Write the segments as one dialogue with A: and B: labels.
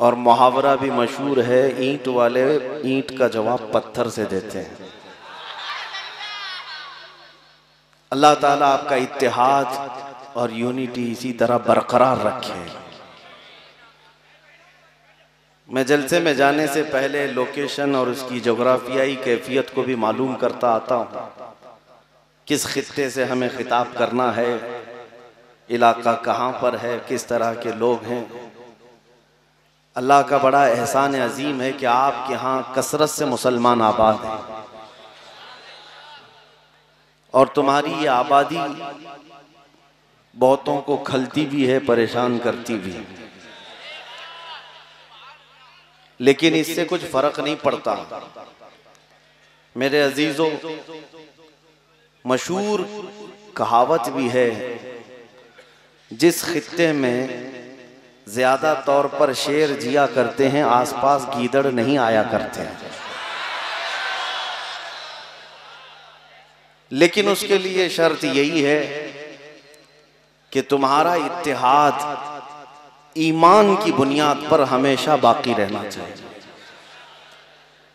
A: और मुहावरा भी मशहूर है, ईंट वाले ईंट का जवाब पत्थर से देते हैं। अल्लाह ताला आपका इत्तेहाद और यूनिटी इसी तरह बरकरार रखे। मैं जलसे में जाने से पहले लोकेशन और उसकी जोग्राफियाई कैफियत को भी मालूम करता आता हूँ। किस खत्ते से हमें खिताब करना है, इलाका कहाँ पर है, किस तरह के लोग हैं अल्लाह का बड़ा एहसान अजीम है कि आपके यहाँ कसरत से मुसलमान आबाद हैं। और तुम्हारी ये आबादी बहुतों को खलती भी है, परेशान करती भी है। लेकिन इससे कुछ फ़र्क नहीं पड़ता। मेरे अजीजों, मशहूर कहावत भी है, जिस खत्ते में ज़्यादा तौर पर शेर जिया करते हैं, आसपास गीदड़ नहीं आया करते। हैं लेकिन उसके लिए शर्त यही है कि तुम्हारा इत्तेहाद ईमान की बुनियाद पर हमेशा बाकी रहना चाहिए।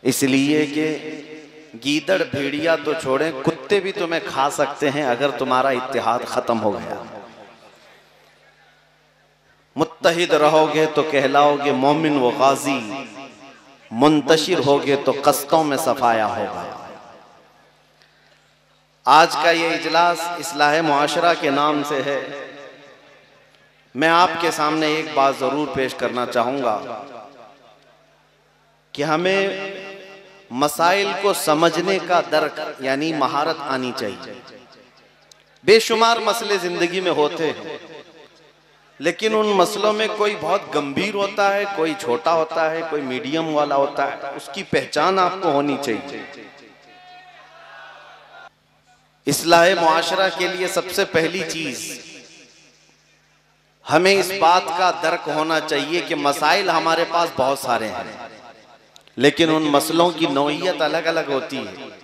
A: इसलिए कि गीदड़ भेड़िया तो छोड़े, कुत्ते भी तुम्हें खा सकते हैं अगर तुम्हारा इत्तेहाद खत्म हो गया। मुत्तहिद रहोगे तो कहलाओगे मोमिन व गाजी। मुंतशिर होगे तो कस्तों में सफाया होगा। आज का ये इजलास इसलाह मुआशरा के नाम से है। मैं आपके सामने एक बात ज़रूर पेश करना चाहूँगा कि हमें मसाइल को समझने का दर्क, यानी महारत आनी चाहिए। बेशुमार मसले ज़िंदगी में होते हैं। लेकिन उन मसलों में कोई बहुत गंभीर होता है कोई छोटा होता है कोई मीडियम वाला होता है उसकी पहचान आपको होनी चाहिए। इसलाह मुआशरा के लिए सबसे पहली चीज़ हमें इस बात का दर्क होना चाहिए कि मसाइल हमारे पास बहुत सारे हैं। लेकिन उन मसलों की नोयत अलग अलग होती है।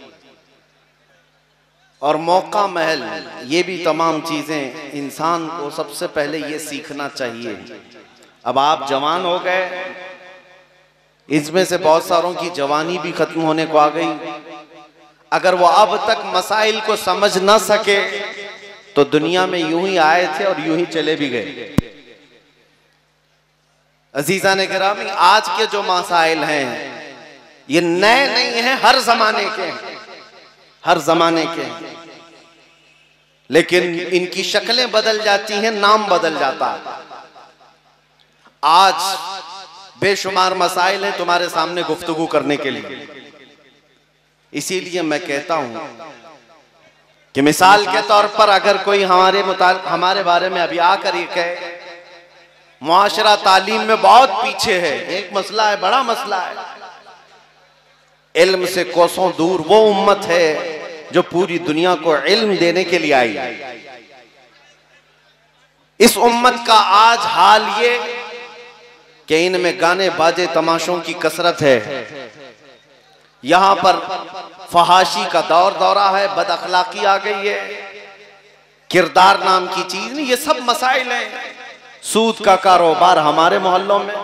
A: और मौका महल, ये भी तमाम चीज़ें इंसान को सबसे पहले ये सीखना चाहिए। अब आप जवान हो गए, इसमें से बहुत सारों की जवानी भी खत्म होने को आ गई। अगर वो अब तक मसाइल को समझ ना सके तो दुनिया में यूँ ही आए थे और यूँ ही चले भी गए। अजीजा ने गिरामी आज के जो मसाइल हैं, ये नए नहीं हैं, हर जमाने के हैं। हर जमाने के। लेकिन इनकी शक्लें बदल जाती हैं, नाम बदल जाता है। आज बेशुमार मसाइल हैं तुम्हारे सामने गुफ्तगु करने के लिए। इसीलिए मैं कहता हूँ कि मिसाल के तौर पर अगर कोई हमारे हमारे बारे में अभी आकर ये कहे, मुआशरा तालीम में बहुत पीछे है, एक मसला है, बड़ा मसला है। इल्म से कोसों दूर वो उम्मत है जो पूरी दुनिया को इल्म देने के लिए आई इस उम्मत का आज हाल ये कि इनमें गाने बाजे तमाशों की कसरत है। यहाँ पर फहाशी का दौर दौरा है, बद अखलाकी आ गई है। किरदार नाम की चीज़ नहीं, ये सब मसाइल हैं। सूद का कारोबार हमारे मोहल्लों में।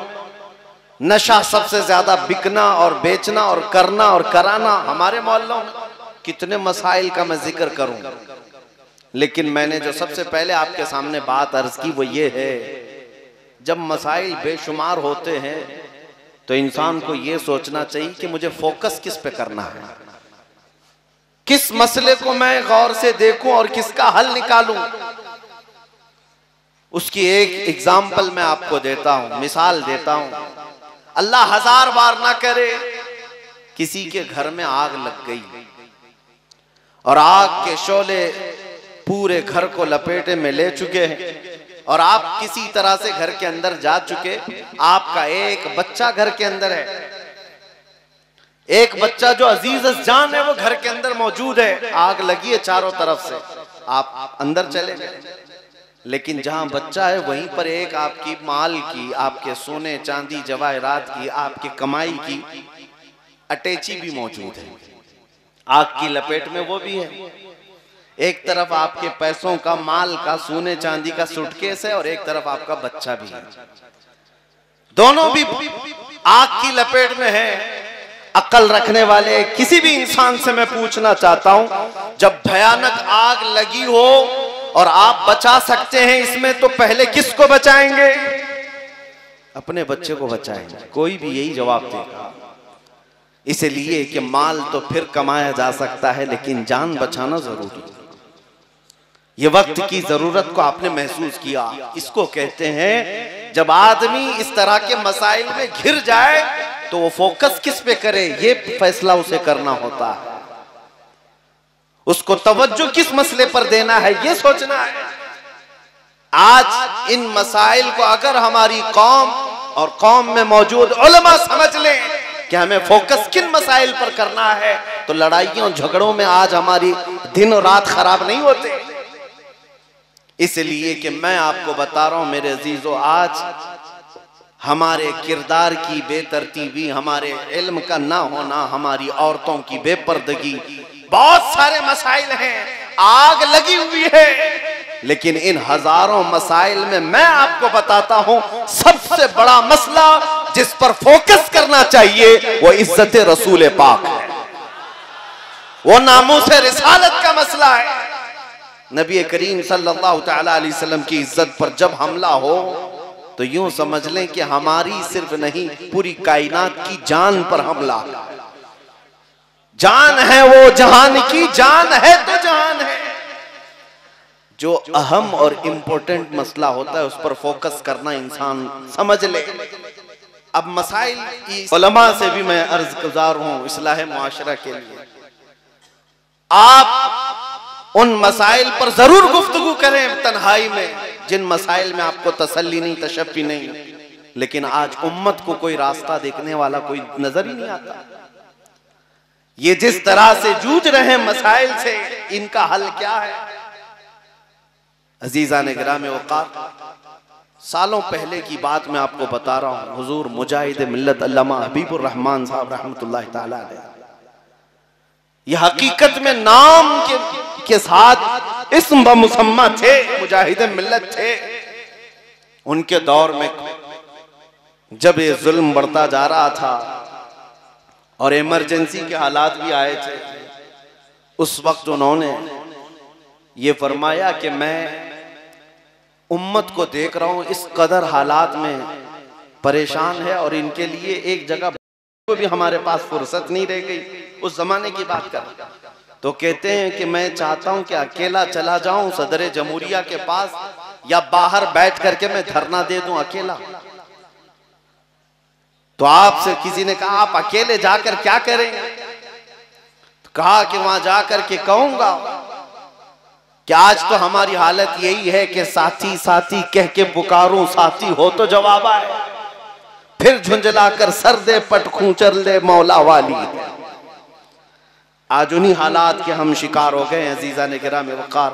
A: नशा सबसे ज़्यादा बिकना और बेचना और करना और कराना हमारे मोहल्लों में। कितने मसाइल का मैं ज़िक्र करूँ? लेकिन मैंने जो सबसे पहले आपके सामने बात अर्ज़ की वो ये है, जब मसाइल बेशुमार होते हैं तो इंसान को ये सोचना चाहिए कि मुझे फोकस किस पे करना है? किस मसले को मैं गौर से देखूँ और किसका हल निकालूं? उसकी एक एग्ज़ाम्पल मैं आपको देता हूँ, मिसाल देता हूँ। अल्लाह हज़ार बार ना करे। किसी के घर में आग लग गई। और आग के शोले पूरे घर को लपेटे में ले चुके हैं। और आप किसी तरह से घर के अंदर जा चुके, आपका एक बच्चा घर के अंदर है। एक बच्चा जो अज़ीज़ जान है, वो घर के अंदर मौजूद है। आग लगी है चारों तरफ़ से। आप अंदर चले। लेकिन जहाँ बच्चा है वहीं पर एक आपकी माल की आपके सोने चांदी जवाहरात की आपकी कमाई की अटैची भी मौजूद है। आग की लपेट में वो भी है। एक तरफ़ आपके पैसों का माल का सोने चांदी का सुटकेस है और एक तरफ़ आपका बच्चा भी है। दोनों भी आग की लपेट में है। अकल रखने वाले किसी भी इंसान से मैं पूछना चाहता हूँ जब भयानक आग लगी हो और आप बचा सकते हैं इसमें तो पहले किसको बचाएँगे? अपने बच्चे को बचाएँगे। कोई भी यही जवाब देगा। इसलिए कि माल तो फिर कमाया जा सकता है, लेकिन जान बचाना ज़रूरी है। ये वक्त की ज़रूरत को आपने महसूस किया। इसको कहते हैं? जब आदमी इस तरह के मसाइल में घिर जाए तो वो फोकस किस पे करे? ये फैसला उसे करना होता है। उसको तवज्जो किस मसले पर देना है, ये सोचना है। आज इन मसाइल को अगर हमारी कौम और कौम में मौजूद उलमा समझ लें कि हमें फोकस किन मसाइल पर करना है तो लड़ाइयों, झगड़ों में आज हमारी दिन और रात खराब नहीं होते। इसलिए कि मैं आपको बता रहा हूँ, मेरे अजीजों, आज हमारे किरदार की बेतरतीबी, हमारे इल्म का ना होना, हमारी औरतों की बेपर्दगी बहुत सारे मसाइल हैं। आग लगी हुई है। लेकिन इन हज़ारों मसाइल में मैं आपको बताता हूँ, सबसे बड़ा मसला जिस पर फोकस करना चाहिए, वो इज़्ज़त रसूल पाक है। वो नामों से रिसालत का मसला है। नबी करीम सल्लल्लाहु अलैहि वसल्लम की इज़्ज़त पर जब हमला हो तो यूँ समझ लें कि हमारी सिर्फ़ नहीं, पूरी कायनात की जान पर हमला। जान है वो जहान की, जान है तो जहान है। जो अहम और इंपॉर्टेंट मसला होता है उस पर फोकस करना इंसान समझ ले। अब मसाइल से भी मैं अर्ज़ गुजार हूँ इसलाह मुआशरा के लिए। आप उन मसाइल पर ज़रूर गुफ्तगु करें तन्हाई में, जिन मसाइल में आपको तसल्ली नहीं, तशफी नहीं। लेकिन आज उम्मत को कोई रास्ता देखने वाला कोई नज़र ही नहीं आता। ये जिस तरह से जूझ रहे हैं मसाइल से इनका हल क्या है? अजीजा ने ग्राम वक़ार सालों पहले की बात मैं आपको बता रहा हूँ हजूर मुजाहिद मिलत अल्लामा हबीबुर रहमान साहब ताला ये हकीकत में नाम के, के साथ इसम बमुसम्मा थे मुजाहिद मिल्लत थे। उनके दौर में जब ये जुल्म बढ़ता जा रहा था और इमरजेंसी के हालात भी आए थे। उस वक्त उन्होंने ये फरमाया कि मैं उम्मत को देख रहा हूँ, इस कदर हालात में परेशान है और इनके लिए एक जगह को भी हमारे पास फुर्सत नहीं रह गई। उस जमाने की बात कर। तो कहते हैं कि मैं चाहता हूँ कि अकेला चला जाऊँ सदर जमहूरिया के पास, या बाहर बैठ करके मैं धरना दे दूँ अकेला। तो आपसे किसी ने कहा, आप अकेले जाकर क्या करेंगे? तो कहा कि, वहाँ जाकर के कहूँगा। कि, आज तो हमारी हालत यही है कि साथी साथी कह के पुकारूं, साथी हो तो जवाब आए। फिर झुंझला कर सर दे, पट खूचर ले, मौला वाली आज उन्हीं हालात के हम शिकार हो गए अजीजा ने गिरा में वकार